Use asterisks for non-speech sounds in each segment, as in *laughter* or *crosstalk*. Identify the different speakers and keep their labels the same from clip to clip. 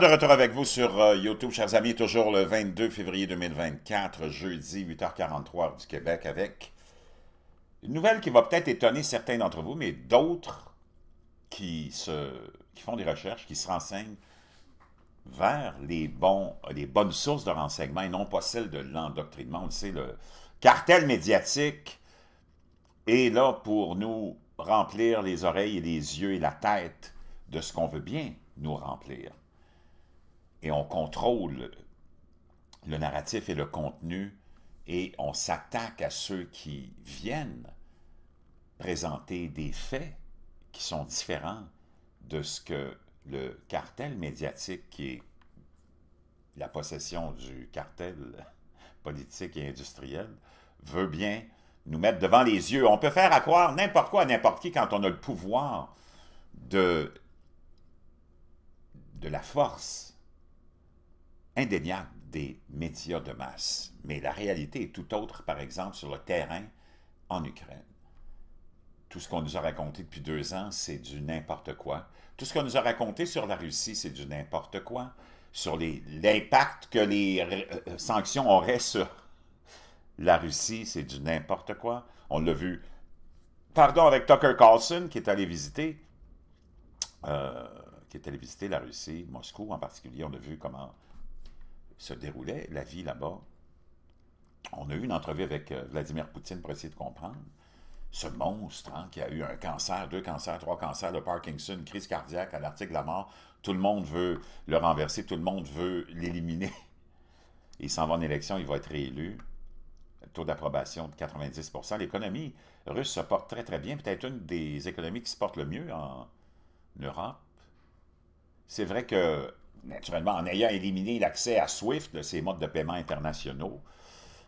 Speaker 1: De retour avec vous sur euh, YouTube, chers amis, toujours le 22 février 2024, jeudi 8h43 du Québec, avec une nouvelle qui va peut-être étonner certains d'entre vous, mais d'autres qui, qui font des recherches, qui se renseignent vers les, bons, les bonnes sources de renseignement et non pas celles de l'endoctrinement. On le sait, le cartel médiatique est là pour nous remplir les oreilles et les yeux et la tête de ce qu'on veut bien nous remplir. Et on contrôle le narratif et le contenu et on s'attaque à ceux qui viennent présenter des faits qui sont différents de ce que le cartel médiatique, qui est la possession du cartel *laughs* politique et industriel, veut bien nous mettre devant les yeux. On peut faire à croire n'importe quoi à n'importe qui quand on a le pouvoir de de la force indéniable des médias de masse. Mais la réalité est tout autre, par exemple, sur le terrain en Ukraine. Tout ce qu'on nous a raconté depuis deux ans, c'est du n'importe quoi. Tout ce qu'on nous a raconté sur la Russie, c'est du n'importe quoi. Sur l'impact que les euh, euh, sanctions auraient sur la Russie, c'est du n'importe quoi. On l'a vu, pardon, avec Tucker Carlson, qui est allé visiter euh, la Russie, Moscou en particulier, on a vu comment se déroulait la vie là-bas. On a eu une entrevue avec euh, Vladimir Poutine pour essayer de comprendre ce monstre hein, qui a eu un cancer, deux cancers, trois cancers, de Parkinson, crise cardiaque à l'article de la mort. Tout le monde veut le renverser, tout le monde veut l'éliminer. *laughs* Il s'en va en élection, il va être réélu. Taux d'approbation de 90% L'économie russe se porte très très bien, peut-être une des économies qui se porte le mieux en Europe. C'est vrai que, naturellement, en ayant éliminé l'accès à SWIFT, de ces modes de paiement internationaux,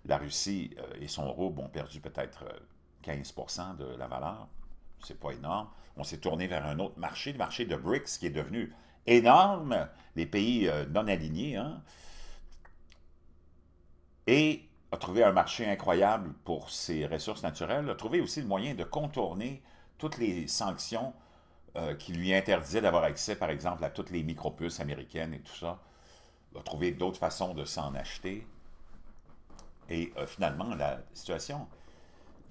Speaker 1: la Russie euh, et son rouble ont perdu peut-être 15% euh, de la valeur. C'est pas énorme. On s'est tourné vers un autre marché, le marché de BRICS, qui est devenu énorme, les pays euh, non alignés, hein, et a trouvé un marché incroyable pour ses ressources naturelles, a trouvé aussi le moyen de contourner toutes les sanctions euh, qui lui interdisait d'avoir accès, par exemple, à toutes les micropuces américaines et tout ça, a trouvé d'autres façons de s'en acheter. Et euh, finalement, la situation...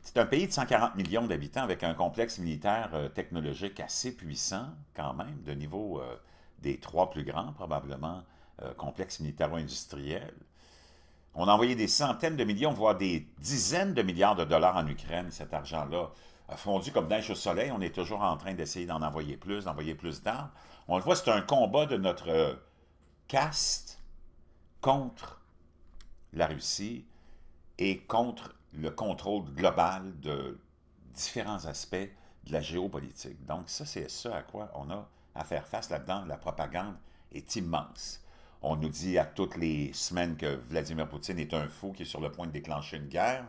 Speaker 1: C'est un pays de 140 millions d'habitants avec un complexe militaire euh, technologique assez puissant, quand même, de niveau des trois plus grands, probablement, complexes militaro-industriels. On a envoyé des centaines de millions, voire des dizaines de milliards de dollars en Ukraine, cet argent-là fondu comme neige au soleil. On est toujours en train d'essayer d'en envoyer plus, d'envoyer plus d'armes. On le voit, c'est un combat de notre euh, caste contre la Russie et contre le contrôle global de différents aspects de la géopolitique. Donc ça, c'est ça à quoi on a à faire face là-dedans. La propagande est immense. On nous dit à toutes les semaines que Vladimir Poutine est un fou qui est sur le point de déclencher une guerre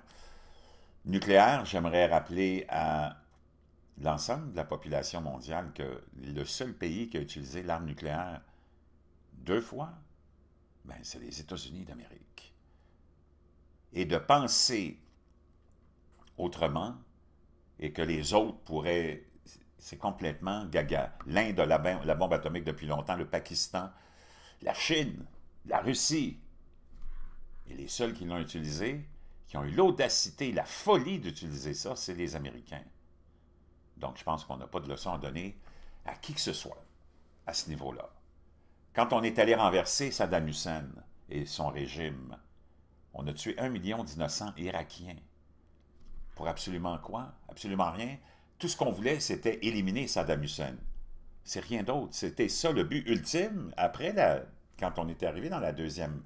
Speaker 1: nucléaire, j'aimerais rappeler à l'ensemble de la population mondiale que le seul pays qui a utilisé l'arme nucléaire deux fois, ben, c'est les États-Unis d'Amérique. Et de penser autrement et que les autres pourraient... C'est complètement gaga. L'Inde a la, la bombe atomique depuis longtemps, le Pakistan, la Chine, la Russie. Et les seuls qui l'ont utilisé, qui ont eu l'audacité, la folie d'utiliser ça, c'est les Américains. Donc, je pense qu'on n'a pas de leçon à donner à qui que ce soit à ce niveau-là. Quand on est allé renverser Saddam Hussein et son régime, on a tué un million d'innocents irakiens. Pour absolument quoi? Absolument rien. Tout ce qu'on voulait, c'était éliminer Saddam Hussein. C'est rien d'autre. C'était ça le but ultime. Après, quand on est arrivé dans la deuxième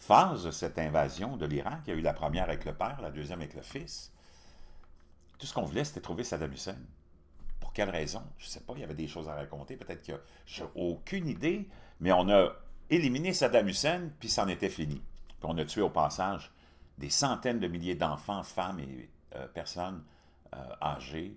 Speaker 1: phase de cette invasion de l'Irak. Il y a eu la première avec le père, la deuxième avec le fils. Tout ce qu'on voulait, c'était trouver Saddam Hussein. Pour quelle raison? Je ne sais pas, il y avait des choses à raconter. Peut-être que j'ai aucune idée, mais on a éliminé Saddam Hussein, puis c'en était fini. Puis on a tué au passage des centaines de milliers d'enfants, femmes et euh, personnes euh, âgées.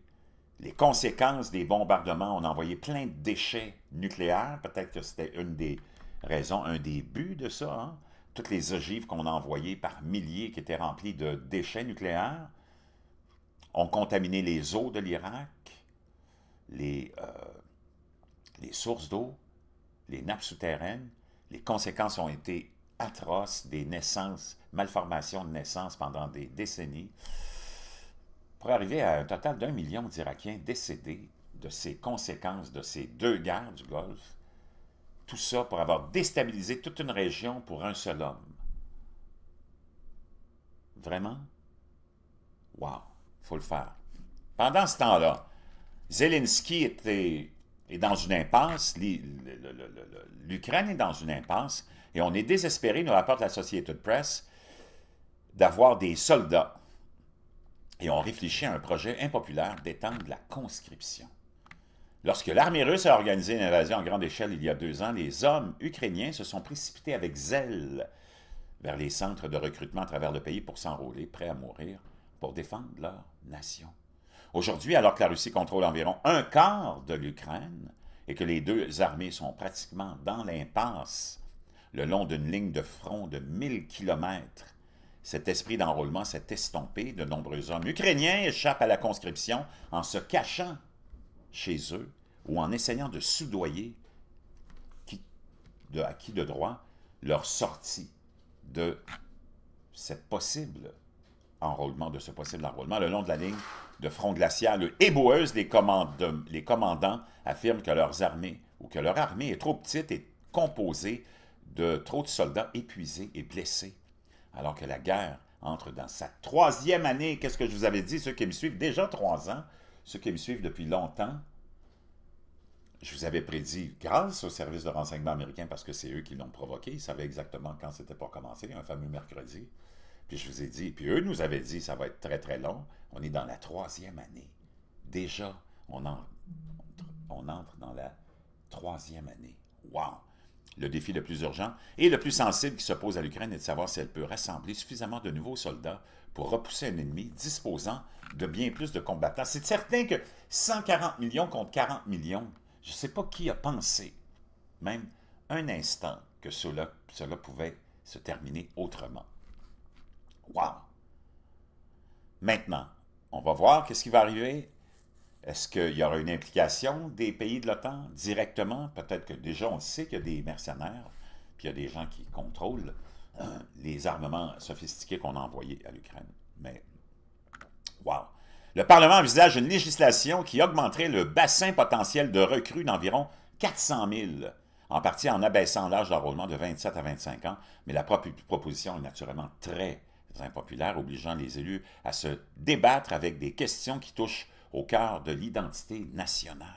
Speaker 1: Les conséquences des bombardements, on a envoyé plein de déchets nucléaires. Peut-être que c'était une des raisons, un des buts de ça. Hein? Toutes les ogives qu'on a envoyées par milliers qui étaient remplies de déchets nucléaires ont contaminé les eaux de l'Irak, les, euh, les sources d'eau, les nappes souterraines, Les conséquences ont été atroces, des naissances, malformations de naissance pendant des décennies, pour arriver à un total d'un million d'Irakiens décédés de ces conséquences de ces deux guerres du Golfe. Tout ça pour avoir déstabilisé toute une région pour un seul homme. Vraiment? Wow, faut le faire. Pendant ce temps-là, Zelensky était, est dans une impasse, l'Ukraine est dans une impasse, et on est désespéré, nous rapporte la Société de Presse, d'avoir des soldats. Et on réfléchit à un projet impopulaire d'étendre la conscription. Lorsque l'armée russe a organisé une invasion en grande échelle il y a deux ans, les hommes ukrainiens se sont précipités avec zèle vers les centres de recrutement à travers le pays pour s'enrôler, prêts à mourir, pour défendre leur nation. Aujourd'hui, alors que la Russie contrôle environ un quart de l'Ukraine et que les deux armées sont pratiquement dans l'impasse le long d'une ligne de front de 1000 kilomètres, cet esprit d'enrôlement s'est estompé. De nombreux hommes ukrainiens échappent à la conscription en se cachant chez eux ou en essayant de soudoyer qui, de acquis de droit leur sortie de cette possible enrôlement, de ce possible enrôlement. Le long de la ligne de front glacial éboueuse, les, les commandants affirment que leurs armées ou que leur armée est trop petite et composée de trop de soldats épuisés et blessés, alors que la guerre entre dans sa troisième année. Qu'est-ce que je vous avais dit, ceux qui me suivent déjà trois ans, ceux qui me suivent depuis longtemps, je vous avais prédit, grâce au service de renseignement américain, parce que c'est eux qui l'ont provoqué, ils savaient exactement quand c'était pour commencer, un fameux mercredi. Puis je vous ai dit, puis eux nous avaient dit, ça va être très très long. On est dans la troisième année. Déjà, on entre, on entre dans la troisième année. Wow! Le défi le plus urgent et le plus sensible qui se pose à l'Ukraine est de savoir si elle peut rassembler suffisamment de nouveaux soldats pour repousser un ennemi disposant de bien plus de combattants. C'est certain que 140 millions contre 40 millions, je ne sais pas qui a pensé, même un instant, que cela, pouvait se terminer autrement. Wow! Maintenant, on va voir qu'est-ce qui va arriver. Est-ce qu'il y aura une implication des pays de l'OTAN directement? Peut-être que déjà on sait qu'il y a des mercenaires, puis il y a des gens qui contrôlent euh, les armements sophistiqués qu'on a envoyés à l'Ukraine. Mais, wow! Le Parlement envisage une législation qui augmenterait le bassin potentiel de recrues d'environ 400 000, en partie en abaissant l'âge d'enrôlement de 27 à 25 ans, mais la proposition est naturellement très impopulaire, obligeant les élus à se débattre avec des questions qui touchent au cœur de l'identité nationale.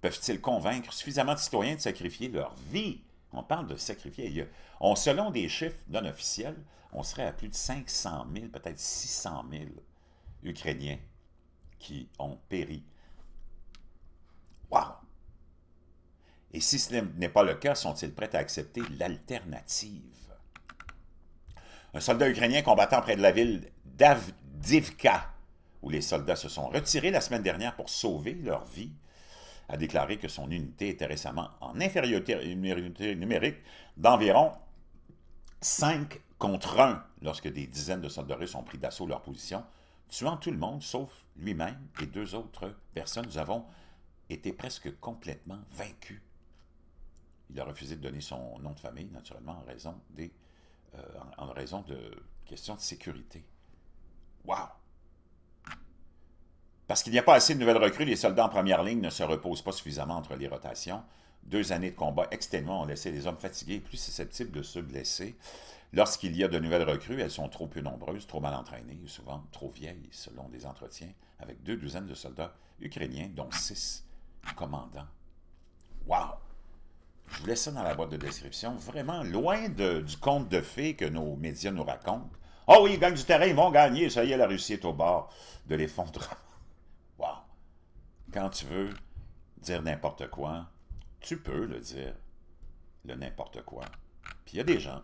Speaker 1: Peuvent-ils convaincre suffisamment de citoyens de sacrifier leur vie? On parle de sacrifier. On, selon des chiffres non officiels, on serait à plus de 500 000, peut-être 600 000 Ukrainiens qui ont péri. Wow! Et si ce n'est pas le cas, sont-ils prêts à accepter l'alternative? Un soldat ukrainien combattant près de la ville d'Avdivka, où les soldats se sont retirés la semaine dernière pour sauver leur vie, a déclaré que son unité était récemment en infériorité numérique d'environ 5 contre 1 lorsque des dizaines de soldats russes ont pris d'assaut leur position tuant tout le monde, sauf lui-même et deux autres personnes. Nous avons été presque complètement vaincus. Il a refusé de donner son nom de famille, naturellement, en raison, des, euh, raison de questions de sécurité. Wow! Parce qu'il n'y a pas assez de nouvelles recrues, les soldats en première ligne ne se reposent pas suffisamment entre les rotations. Deux années de combat exténuants ont laissé les hommes fatigués et plus susceptibles de se blesser. Lorsqu'il y a de nouvelles recrues, elles sont trop peu nombreuses, trop mal entraînées, souvent trop vieilles, selon des entretiens, avec deux douzaines de soldats ukrainiens, dont six commandants. Wow! Je vous laisse ça dans la boîte de description, vraiment loin du conte de fées que nos médias nous racontent. Oh oui, ils gagnent du terrain, ils vont gagner, ça y est, la Russie est au bord de l'effondrement. Quand tu veux dire n'importe quoi, tu peux le dire, le n'importe quoi. Puis il y a des gens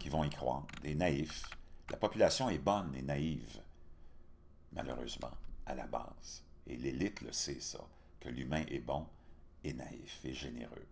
Speaker 1: qui vont y croire, des naïfs. La population est bonne et naïve, malheureusement, à la base. Et l'élite le sait, ça, que l'humain est bon et naïf et généreux.